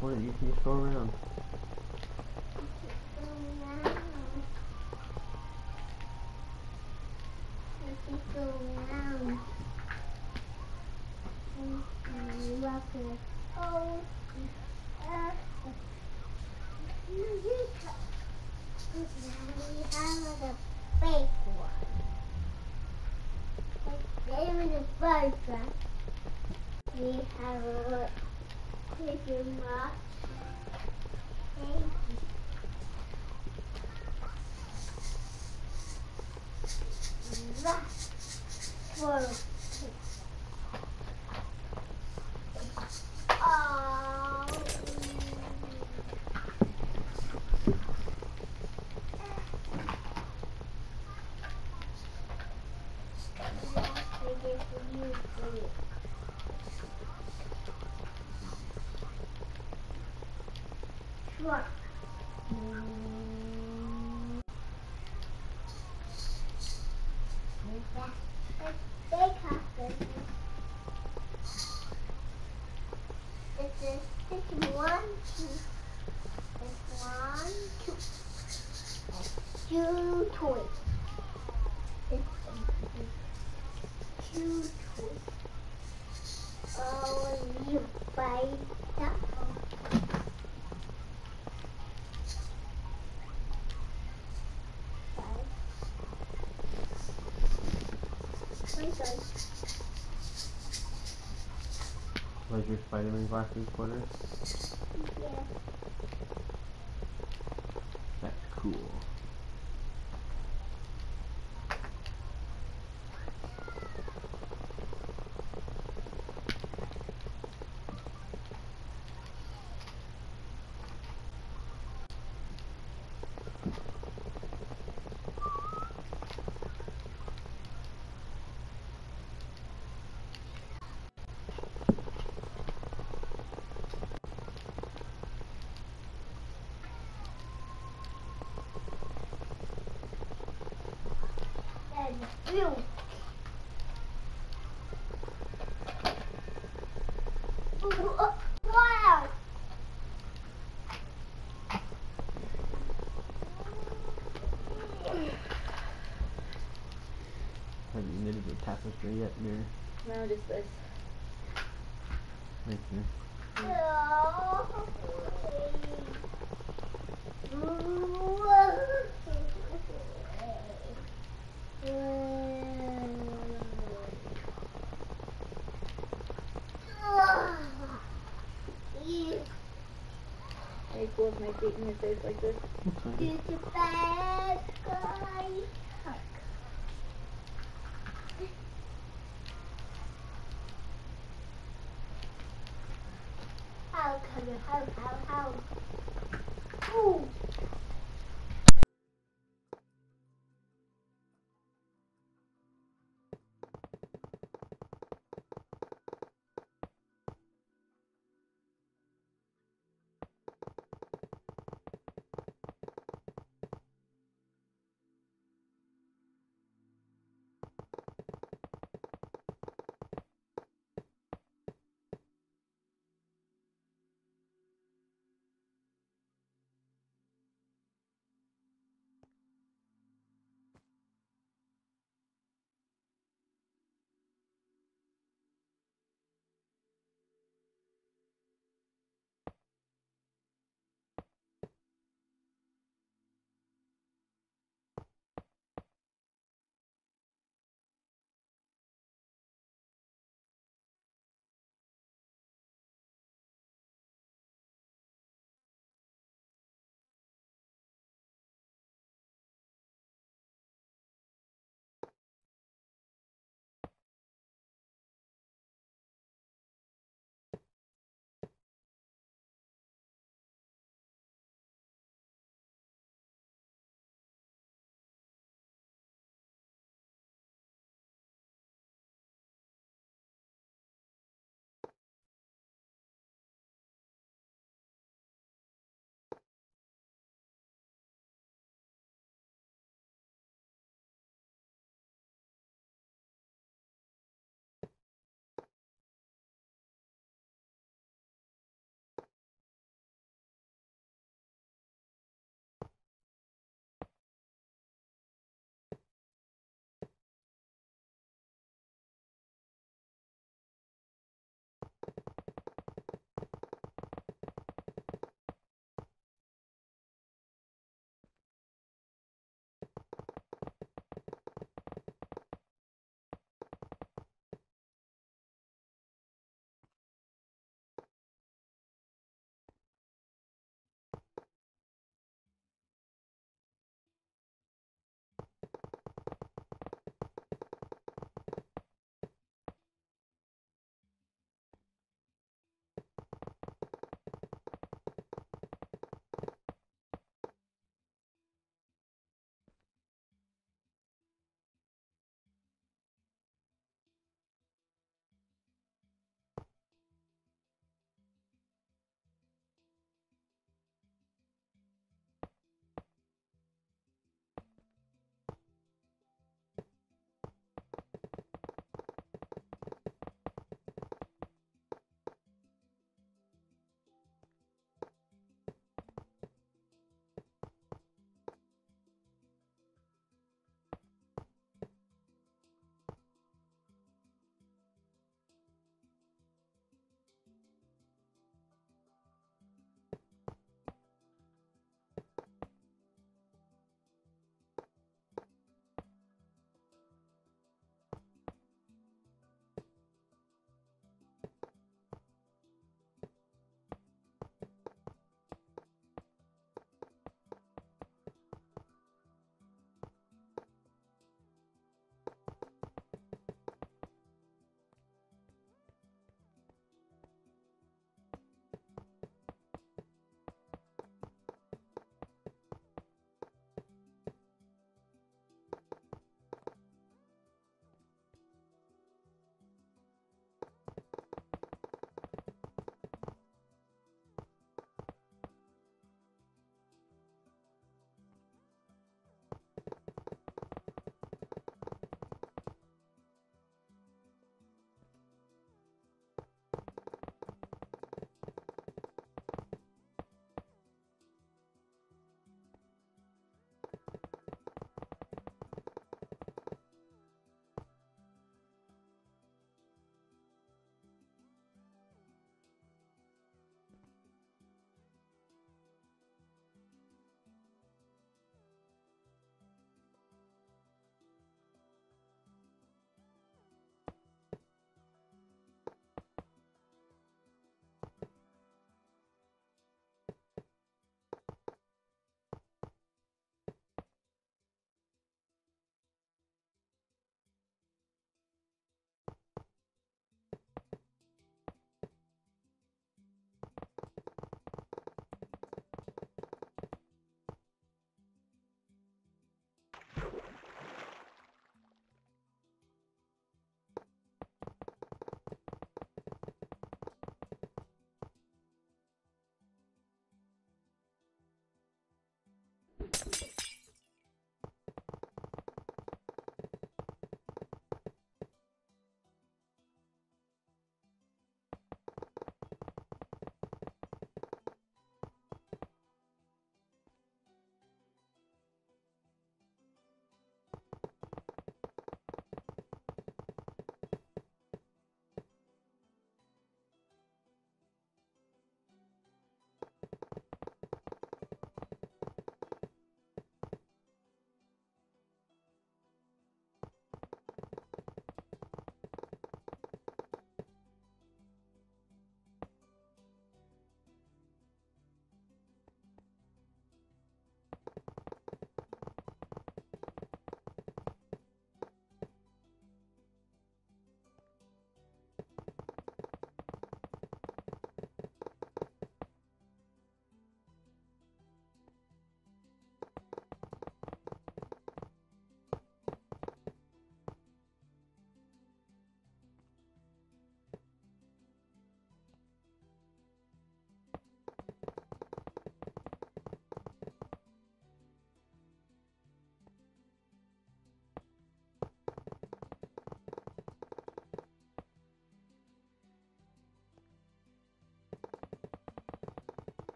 What, you can just go around. We have a have a Christmas Thank you. That's for Truck. Big is one, two. One, two. Toys. Is two toys. Your Spider-Man glasses, Porter? Yeah. That's cool. Wow! Have you knitted your tapestry yet, Mirror? No, just this. Right here. In your face like this. A bad guy.